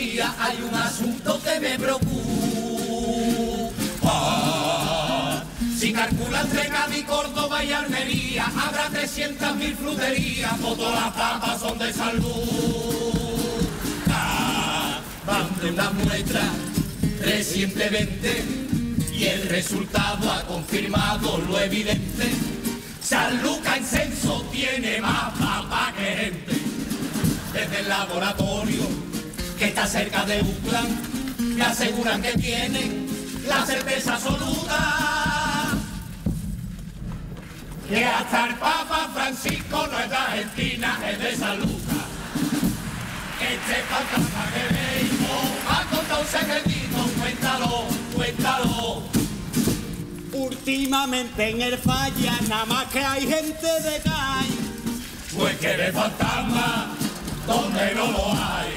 Hay un asunto que me preocupa. Si calcula entre Cádiz, Córdoba y Almería, habrá 300.000 fruterías, todas las papas son de salud. Ah, una muestra recientemente y el resultado ha confirmado lo evidente. San Luca en censo tiene más papa que gente. Desde el laboratorio que está cerca de Uclan, me aseguran que tienen la certeza absoluta. Que hasta el Papa Francisco no es de Argentina, es de San Luca. Este fantasma que veis, ha contado un secretito, cuéntalo, cuéntalo. Últimamente en el falla nada más que hay gente de calle. Pues que de fantasma, donde no lo hay.